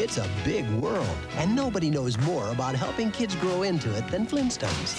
It's a big world, and nobody knows more about helping kids grow into it than Flintstones.